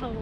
Oh.